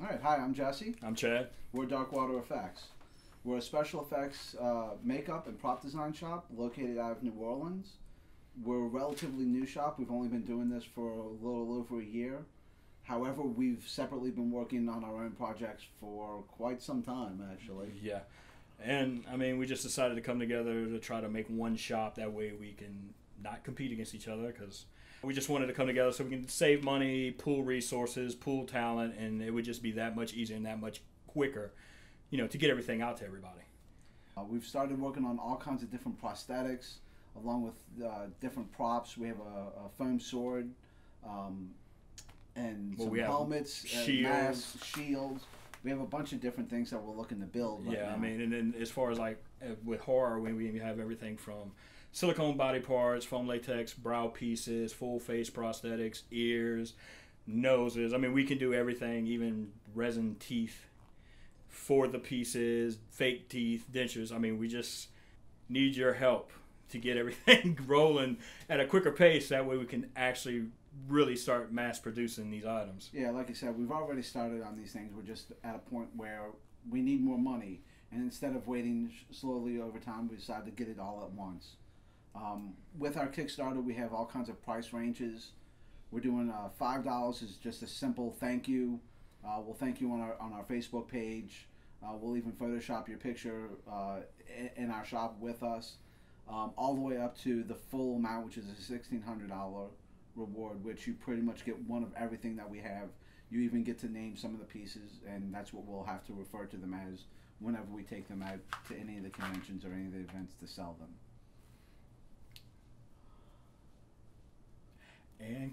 All right, hi, I'm Jesse. I'm Chad. We're Dark Water Effects. We're a special effects uh, makeup and prop design shop located out of New Orleans. We're a relatively new shop. We've only been doing this for a little over a year. However, we've separately been working on our own projects for quite some time, actually. Yeah. And I mean, we just decided to come together to try to make one shop. That way we can not compete against each other because we just wanted to come together so we can save money, pool resources, pool talent, and it would just be that much easier and that much quicker, you know, to get everything out to everybody. Uh, we've started working on all kinds of different prosthetics, along with uh, different props. We have a, a foam sword, um, and Well, some we helmets, shields. masks, shields. We have a bunch of different things that we're looking to build. Right yeah, now. I mean, and then as far as like uh, with horror, we, we have everything from silicone body parts, foam latex, brow pieces, full face prosthetics, ears, noses. I mean, we can do everything, even resin teeth for the pieces, fake teeth, dentures. I mean, we just need your help to get everything rolling at a quicker pace. That way, we can actually really start mass producing these items. Yeah, like I said, we've already started on these things. We're just at a point where we need more money, and instead of waiting slowly over time, we decided to get it all at once. Um, with our Kickstarter, we have all kinds of price ranges. We're doing uh, five dollars is just a simple thank you. Uh, we'll thank you on our on our Facebook page. Uh, we'll even Photoshop your picture uh, in, in our shop with us, um, all the way up to the full amount, which is a sixteen hundred dollar reward, which you pretty much get one of everything that we have. You even get to name some of the pieces, and that's what we'll have to refer to them as whenever we take them out to any of the conventions or any of the events to sell them. And